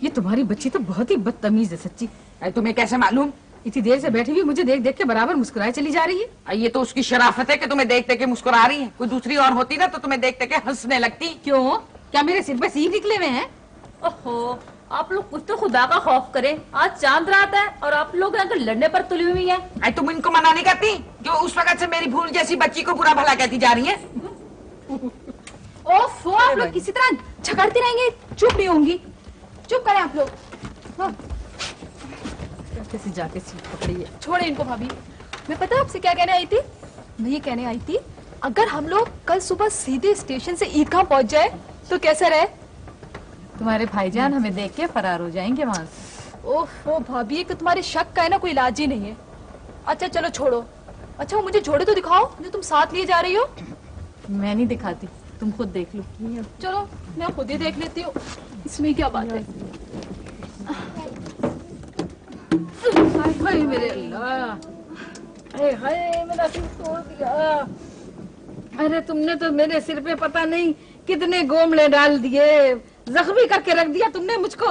ये तुम्हारी बच्ची तो बहुत ही बदतमीज है सच्ची। अरे तुम्हें कैसे मालूम? इतनी देर से बैठी हुई मुझे देख देख के बराबर मुस्कुराए चली जा रही है। ये तो उसकी शराफत है कि तुम्हें देख देख के मुस्कुरा रही है। कोई दूसरी और होती ना तो तुम्हें देख देख के हंसने लगती। क्यों? क्या मेरे सिर पे सीख निकले हुए हैं? ओहो आप लोग कुछ तो खुदा का खौफ करें। आज चाँद रात है और आप लोग यहाँ तो लड़ने पर तुली हुई है। तुम इनको मना नहीं करती? जो उस वक्त से मेरी भूल जैसी बच्ची को बुरा भला कहती जा रही है? ओफो आप लोग किसी तरह झगड़ते रहेंगे चुप नहीं होंगी। चुप करें आप लोग। हाँ, कैसे जाके सीट पकड़ी है छोड़े इनको भाभी। मैं पता आपसे क्या कहने आई थी? मैं ये कहने आई थी। अगर हम लोग कल सुबह सीधे स्टेशन से ईदगाह पहुँच जाए तो कैसा रहे? तुम्हारे भाईजान हमें देख के फरार हो जाएँगे वहाँ से। ओह ओहो भाभी ये कि तुम्हारे शक का है ना कोई इलाज ही नहीं है। अच्छा चलो छोड़ो। अच्छा वो मुझे जोड़े तो दिखाओ जो तुम साथ लिए जा रही हो। मैं नहीं दिखाती तुम खुद देख लो। चलो मैं खुद ही देख लेती हूँ। इसमें क्या बात है? हाय मेरे अल्लाह। हाय हाय, मेरा सिर तोड़ दिया। अरे तुमने तो मेरे सिर पे पता नहीं कितने गोमले डाल दिए। जख्मी करके रख दिया तुमने मुझको।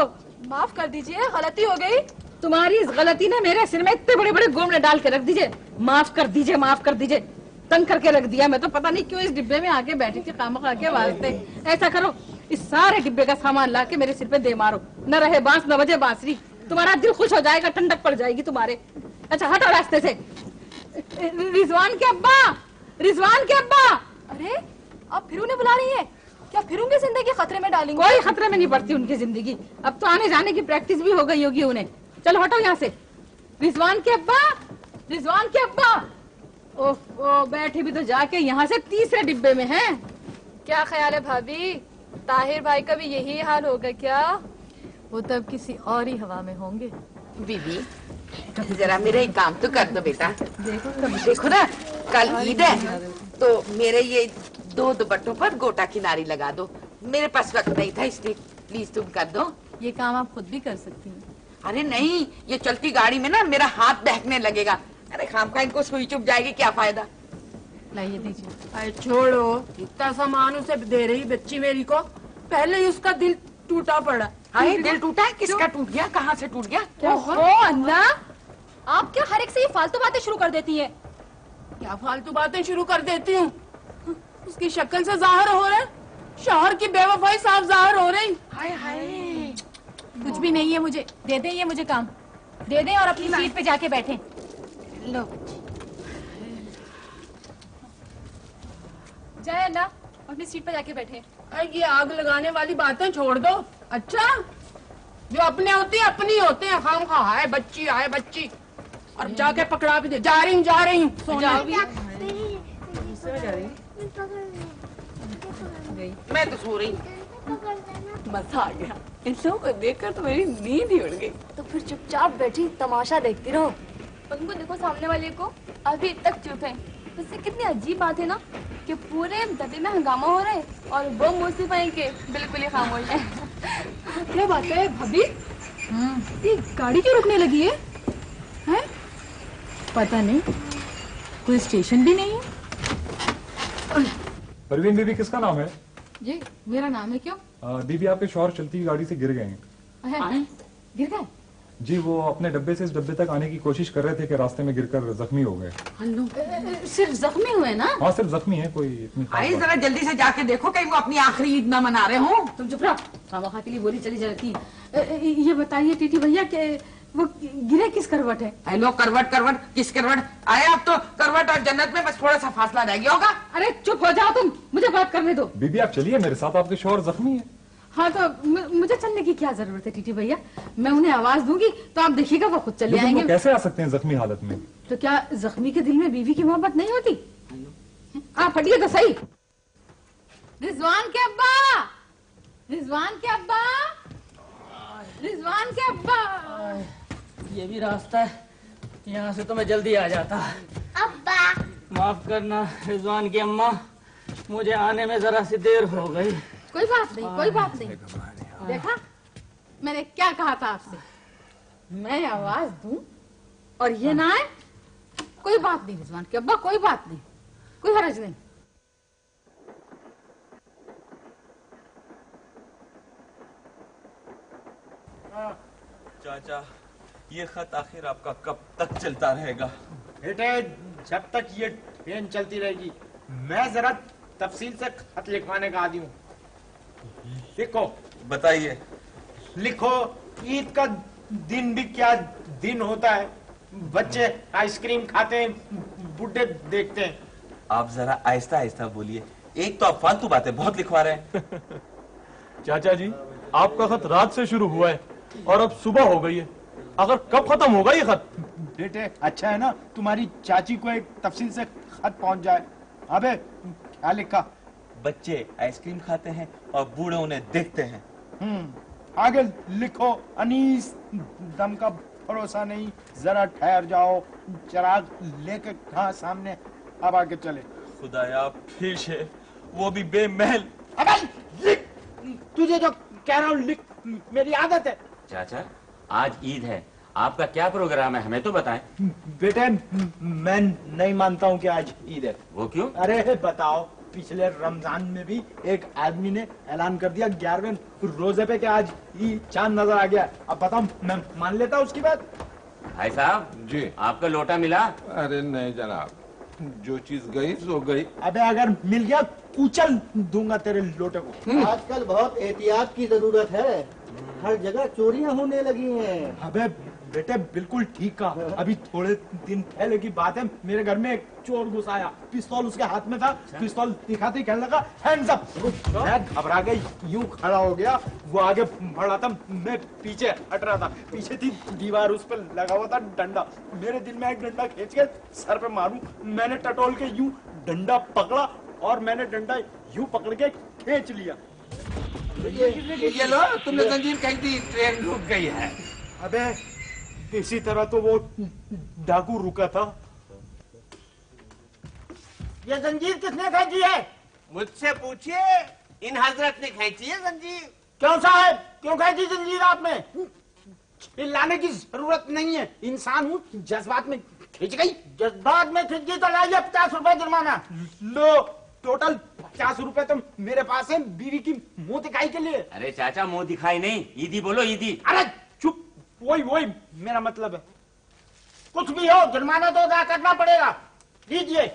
माफ़ कर दीजिए, गलती हो गई। तुम्हारी इस गलती ने मेरे सिर में इतने बड़े बड़े गोमले डाल के रख दीजिए। माफ़ कर दीजिए, माफ़ कर दीजिए। तंग करके रख दिया मैं तो। पता नहीं क्यों इस डिब्बे में आके बैठी थी काम खा के वास्ते ऐसा करो, इस सारे डिब्बे का सामान ला के मेरे सिर पे दे मारो। न रहे बाँस, न बजे बांसुरी। तुम्हारा दिल खुश हो जाएगा ठंडक पड़ जाएगी तुम्हारे। अच्छा हटो रास्ते से। रिजवान के अब्बा रिजवान के अब्बा। अरे आप फिर उन्हें बुला रही हैं? क्या फिर उनकी ज़िंदगी खतरे में डालेंगे? कोई खतरे में नहीं पड़ती उनकी ज़िंदगी। अब तो आने जाने की प्रैक्टिस भी हो गई होगी उन्हें। चलो हटो यहाँ से। रिजवान के अब्बा रिजवान के अब्बा। ओफ ओ बैठे भी तो जाके यहाँ से तीसरे डिब्बे में हैं। क्या ख्याल है भाभी? ताहिर भाई का भी यही हाल होगा क्या? वो तब किसी और ही हवा में होंगे। बीबी कभी जरा मेरा एक काम तो कर दो बेटा। देखो। देखो ना कल ईद है तो मेरे ये दो दुपट्टों पर गोटा किनारी लगा दो। मेरे पास वक्त नहीं था इसलिए प्लीज़ तुम कर दो। ये काम आप खुद भी कर सकती हैं। अरे नहीं ये चलती गाड़ी में ना मेरा हाथ बहकने लगेगा। अरे खाम का इनको सुई चुप जाएगी क्या फ़ायदा? लाइए दीजिए। अरे छोड़ो इतना सामान उसे दे रही बच्ची मेरी को। पहले ही उसका दिल टूटा पड़ा। हाय दिल टूटा है? किसका टूट गया? कहाँ से टूट गया? ओहो। अल्लाह आप क्या हर एक से ये फालतू बातें शुरू कर देती हैं? क्या फालतू बातें शुरू कर देती हूँ? उसकी शक्ल से ज़ाहिर हो रहा है? शहर की बेवफाई साफ़ ज़ाहिर हो रही? हाय हाय। कुछ भी नहीं है मुझे। दे दें ये मुझे काम। दे दें और अपनी सीट पे जाके बैठे। लो। जय अल्लाह अपनी सीट पर जाके बैठे। ये आग लगाने वाली बातें छोड़ दो। अच्छा? जो अपने होते हैं अपनी होते हैं। खाम खा है बच्ची आए बच्ची। और जाके पकड़ा भी दे। जा रही हूँ जा रही हूँ। मैं तो सो रही मज़ा आ गया। इन लोगों को देखकर तो मेरी नींद ही उड़ गई। तो फिर चुपचाप बैठी तमाशा देखती रहो। उनको देखो सामने वाले को। अभी तक चुप है। उससे कितनी अजीब बात है ना कि पूरे दबे में हंगामा हो रहा है और वो वहीं के बिल्कुल ही खामोश है। क्या बात है भाभी? ये गाड़ी क्यों रुकने लगी है? हैं? पता नहीं कोई स्टेशन भी नहीं है। परवीन बीबी किसका नाम है? जी मेरा नाम है क्यों? आ, बीबी आपके शोर चलती हुई गाड़ी से गिर गए हैं? गिर गए? जी वो अपने डब्बे से इस डब्बे तक आने की कोशिश कर रहे थे कि रास्ते में गिरकर जख्मी हो गए। सिर्फ़ जख्मी हुए ना? हाँ सिर्फ़ जख्मी है कोई इतनी आई जरा जल्दी से जाके देखो कहीं वो अपनी आखिरी ईद ना मना रहे हो। तुम चुप रहो। वहाँ के लिए बोली चली जाती। ये बताइए टीटी भैया के वो गिरे किस करवट है? हेलो करवट करवट किस करवट? आए आप तो करवट और जन्नत में बस थोड़ा सा फासला रह गया होगा। अरे चुप हो जाओ तुम। मुझे बात करने दो। बीबी आप चलिए मेरे साथ आपके शोर जख्मी है। हाँ तो मुझे चलने की क्या ज़रूरत है टीटी भैया? मैं उन्हें आवाज़ दूँगी तो आप देखिएगा वो खुद चले आएँगे कैसे आ सकते हैं जख्मी हालत में? तो क्या जख्मी के दिल में बीवी की मोहब्बत नहीं होती? आप हटिए तो सही। रिजवान के अब्बा! रिजवान के अब्बा! रिजवान के अब्बा! ये भी रास्ता है। यहाँ से तो मैं जल्दी आ जाता। अब्बा! माफ़ करना रिजवान की अम्मा। मुझे आने में जरा सी देर हो गई। कोई बात नहीं कोई बात नहीं। देखा? मैंने क्या कहा था आपसे? मैं आवाज़ दू और ये ना आए? कोई बात नहीं रिजवान के अब्बा कोई बात नहीं। कोई हरज नहीं। चाचा ये खत आखिर आपका कब तक चलता रहेगा? बेटे जब तक ये ट्रेन चलती रहेगी मैं जरा तफसील से खत लिखवाने का आदि हूँ। लिखो। बताइए। लिखो ईद का दिन भी क्या दिन होता है? बच्चे आइसक्रीम खाते हैं बुढ़े देखते हैं। आप जरा आहिस्ता आहिस्ता बोलिए। एक तो आप फालतू बातें बहुत लिखवा रहे हैं। चाचा जी आपका खत रात से शुरू हुआ है और अब सुबह हो गई है। अगर कब खत्म होगा ये खत? बेटे अच्छा है ना तुम्हारी चाची को एक तफसील से खत पहुँच जाए। अबे क्या लिखा? बच्चे आइसक्रीम खाते हैं और बूढ़े उन्हें देखते हैं। हम्म आगे लिखो अनीस दम का भरोसा नहीं जरा ठहर जाओ चिराग लेके कहा सामने अब आगे चले। खुदाया फिर से वो भी बेमहल। अबे लिख तुझे जो कह रहा हूँ लिख मेरी आदत है। चाचा आज ईद है आपका क्या प्रोग्राम है हमें तो बताएँ। बेटे मैं नहीं मानता हूँ कि आज ईद है। वो क्यों? अरे बताओ। पिछले रमज़ान में भी एक आदमी ने ऐलान कर दिया ग्यारहवें रोज़े पे कि आज ई चाँद नज़र आ गया। अब बताओ मैं मान लेता उसकी बात? भाई साहब जी। आपका लोटा मिला? अरे नहीं जनाब जो चीज़ गई सो गई। अबे अगर मिल गया कुचल दूँगा तेरे लोटे को। आजकल बहुत एहतियात की ज़रूरत है। हर जगह चोरियाँ होने लगी हैं। अबे बेटे बिल्कुल ठीक कहा। अभी थोड़े दिन पहले की बात है मेरे घर में एक चोर घुस आया। पिस्तौल उसके हाथ में था पिस्तौल दिखाते ही कहने लगा हैंड्स अप मैं घबरा गई यूँ खड़ा हो गया। वो आगे बढ़ा था मैं पीछे हट रहा था। पीछे थी दीवार उस पर लगा हुआ था डंडा। मेरे दिल में एक डंडा खींच के सर पे मारू। मैंने टटोल के यूँ डंडा पकड़ा और मैंने डंडा यूँ पकड़ के खींच लिया। ये, ये लो तुमने जंजीर कही थी ट्रेन रुक गई है? अबे इसी तरह तो वो डाकू रुका था। ये जंजीर किसने खींची है? मुझसे पूछिए। इन हज़रत ने खींची है जंजीर। क्यों साहब? क्यों खींची जंजीर आपने? चिल्लाने की ज़रूरत नहीं है। इंसान हूँ जज्बात में खींच गई। जज्बात में खींच गई तो लाइए पचास रुपए जुर्माना। लो टोटल पचास रुपए तो मेरे पास है बीवी की मुँह दिखाई के लिए। अरे चाचा मुँह दिखाई नहीं। ईदी बोलो ईदी। अरे वही वही मेरा मतलब है। कुछ भी हो, जुर्माना तो अदा करना पड़ेगा। लीजिए,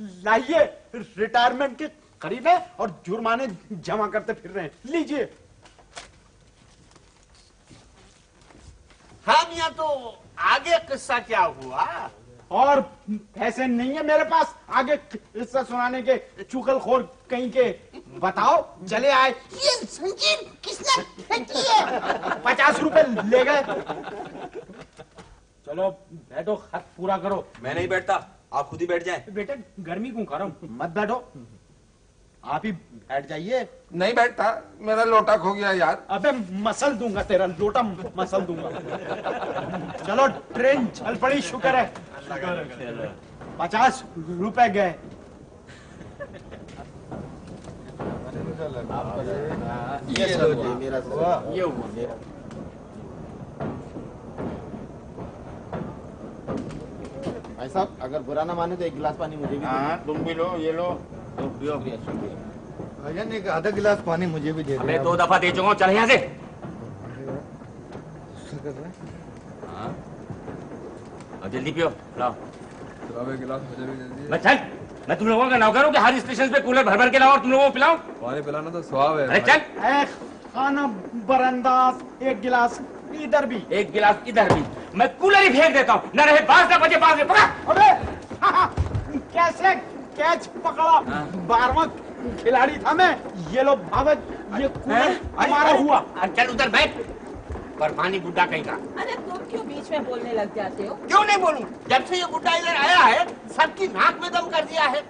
लाइए रिटायरमेंट के करीब है और जुर्माने जमा करते फिर रहे हैं। लीजिए। हाँ मिया तो आगे किस्सा क्या हुआ? और पैसे नहीं है मेरे पास। आगे किस्सा सुनाने के चुकल खोर कहीं के। बताओ चले आए। ये संजीव किसने फेंकी है? पचास रुपए ले गए। चलो बैठो खत पूरा करो। मैं नहीं बैठता आप खुद ही बैठ जाए। बेटा गर्मी क्यों करो मत बैठो। आप ही बैठ जाइए। नहीं बैठता मेरा लोटा खो गया यार। अबे मसल दूँगा तेरा लोटा मसल दूँगा। चलो ट्रेन चल पड़ी शुक्र है। पचास रुपए गए। ये ये मेरा ये हुआ मेरा। भाई साहब अगर बुरा ना माने तो एक गिलास पानी मुझे भी हाँ तुम भी लो ये लो। तो शुक्रिया शुक्रिया। भाईजान एक आधा गिलास पानी मुझे भी दे मैं दो दफ़ा दे चुका हूँ चल यहाँ से। हाँ? अब जल्दी पियो लाओ। एक गिलास मुझे भी मैं चल मैं तुम लोगों का नौकर हूँ कि हर स्टेशन पे कूलर भर भर के लाओ और तुम लोगों को पिलाऊं? पानी पिलाना तो स्वाब है अरे चल। खाना बरंदाज एक गिलास इधर भी। एक गिलास इधर भी। मैं कूलर ही फेंक देता हूँ। न रहे बास न बजे बास में। पकड़! अबे! कैसे कैच पकड़ा। बारवा खिलाड़ी था मैं। ये लो भागत ये कूलर हमारा हुआ। चल उधर बैठ। पर पानी बुड्ढा कहीं का अरे तुम क्यों बीच में बोलने लग जाते हो? क्यों नहीं बोलूँ? जब से ये बुड्ढा इधर आया है सबकी नाक में दम कर दिया है।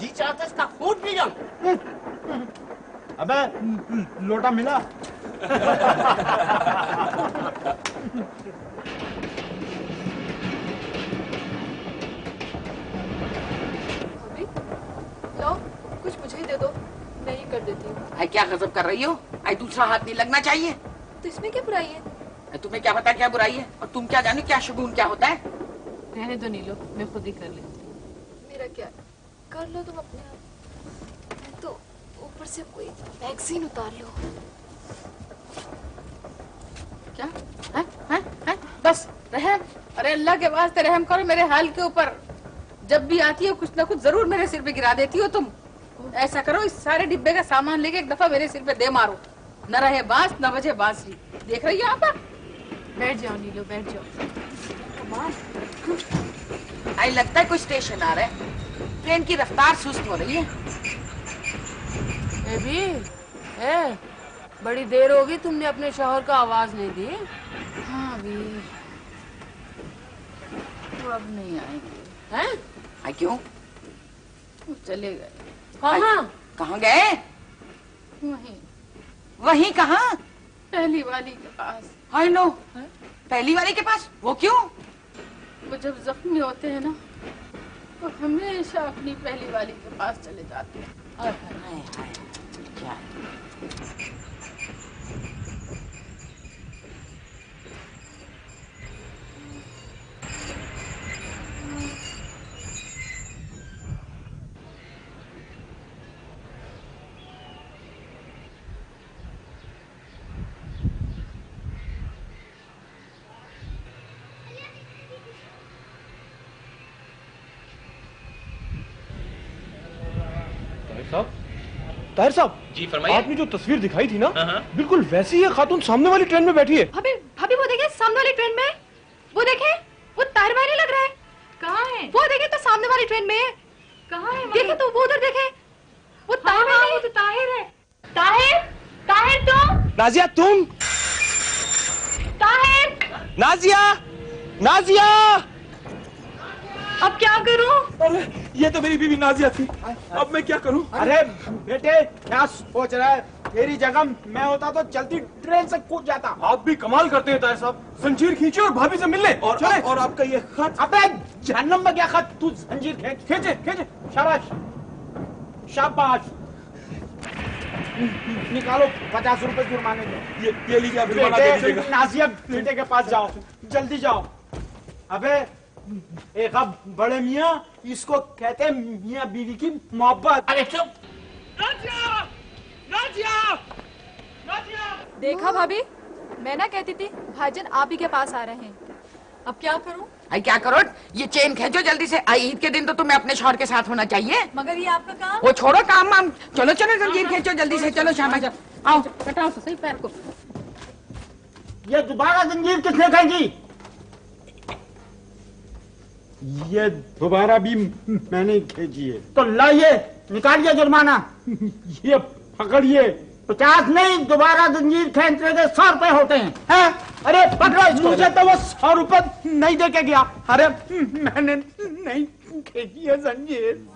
जी चाहते इसका फूट भी जाऊँ। अबे लोटा मिला लो कुछ मुझे ही दे दो। मैं ही कर देती हूँ। आई क्या गजब कर रही हो? आई दूसरा हाथ नहीं लगना चाहिए। तो इसमें क्या बुराई है? तुम्हें क्या पता क्या बुराई है? और तुम क्या जानो क्या शगुन क्या होता है? रहने दो नीलो मैं खुद ही कर लेती हूँ। मेरा क्या कर लो तुम अपने आप। तो ऊपर से कोई मैगजीन उतार लो। क्या? है? है? है? बस रहम। अरे अल्लाह के वास्ते रहम करो मेरे हाल के ऊपर। जब भी आती हो कुछ ना कुछ ज़रूर मेरे सिर पे गिरा देती हो तुम। ऐसा करो इस सारे डिब्बे का सामान लेके एक दफ़ा मेरे सिर पे दे मारो। न रहे बाँस न बजे बांसुरी। देख रही हो आप? बैठ जाओ नीलो बैठ जाओ। आई लगता है कोई स्टेशन आ रहा है। ट्रेन की रफ्तार सुस्त हो रही है। ए भी ए बड़ी देर होगी तुमने अपने शोहर को आवाज़ नहीं दी। हाँ भी। वो अब नहीं आएँगे। हैं? क्यों? चले गए। कहाँ? कहाँ गए? वहीं। वहीं कहाँ? पहली वाली के पास। I know. पहली वाली के पास? वो क्यों? वो जब जख्मी होते हैं ना तो हमेशा अपनी पहली वाली के पास चले जाते हैं। क्या साहब ताहिर साहब जी फरमाइए। आपने जो तस्वीर दिखाई थी ना बिल्कुल वैसी ही खातून सामने वाली ट्रेन में बैठी है। भाभी भाभी वो देखिए सामने वाली ट्रेन में? वो देखे वो तार मारने लग रहा है? कहाँ है? वो देखे तो सामने वाली ट्रेन में। है कहाँ है देखे तो वो उधर देखे। वो हाँ, हाँ, वो तो ताहिर है। ताहिर ताहिर तुम? नाजिया तुम? ताहिर। नाजिया नाजिया! अब क्या करूँ? अरे ये तो मेरी बीवी नाजिया थी। अब मैं क्या करूँ? अरे बेटे क्या सोच रहा है? तेरी जगह मैं होता तो चलती ट्रेन से कूद जाता। आप भी कमाल करते हैं साहब। जंजीर खींचे और भाभी से मिलने। और चले। और आपका ये खत अबे जहन्नम में क्या खत? तू जंजीर खींच। खींचे खींचे। शाबाश। शाबाश। निकालो पचास रुपए जुर्माने दो ये ये लीजिए नाजिया बेटे के पास जाओ। जल्दी जाओ। अबे एक अब बड़े मियाँ इसको कहते हैं मियाँ बीवी की मोहब्बत। अरे चुप। देखा भाभी मैं ना कहती थी भाईजान आप ही के पास आ रहे हैं। अब क्या करूँ? आई क्या करो ये चेन खेचो जल्दी से। आई ईद के दिन तो तुम्हें अपने शौहर के साथ होना चाहिए। मगर ये आपका काम? वो छोड़ो काम वाम। चलो चलो जंजीर खेचो जल्दी से। चलो शाम आओ। कटाओ तो सही पैर को। ये दोबारा जंजीर किसने खींची ये दोबारा भी मैंने खींची है। तो लाइए निकालिए जुर्माना। ये पकड़िए। पचास नहीं दोबारा जंजीर खेचने के सौ रुपए होते हैं। है? अरे पकड़ो इसको। मुझे तो वो सौ रुपए नहीं दे के गया। अरे मैंने नहीं खींची है जंजीर।